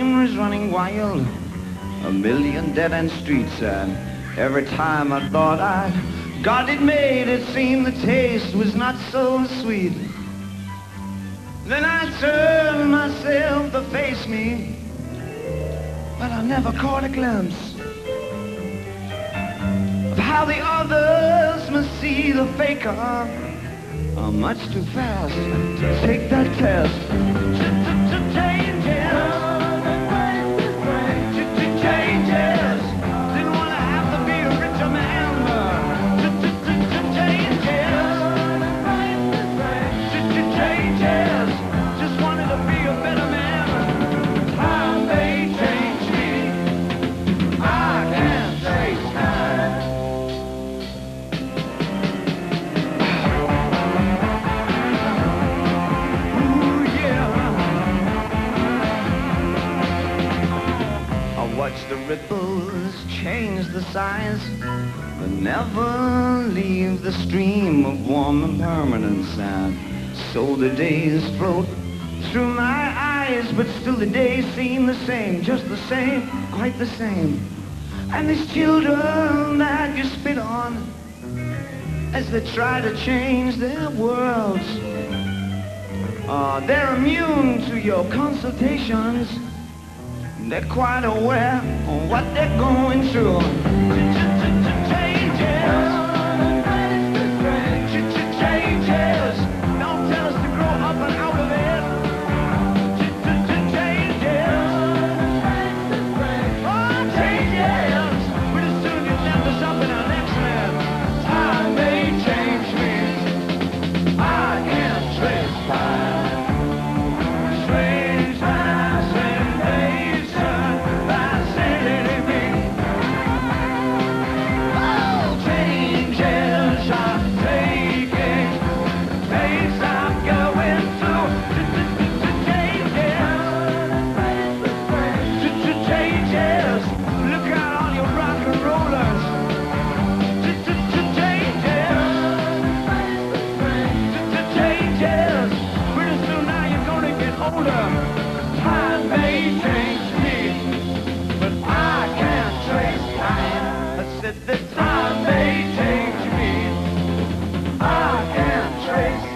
dream was running wild. A million dead-end streets and every time I thought I'd got it made, it seemed the taste was not so sweet. Then I turned myself to face me, but I never caught a glimpse of how the others must see the faker. I'm much too fast to take that test. The ripples change the size, but never leave the stream of warm and permanent sand. So the days float through my eyes, but still the days seem the same, just the same, quite the same. And these children that you spit on, as they try to change their worlds, uh, they're immune to your consultations. They're quite aware of what they're going through. Time. I time may change me. I can't trace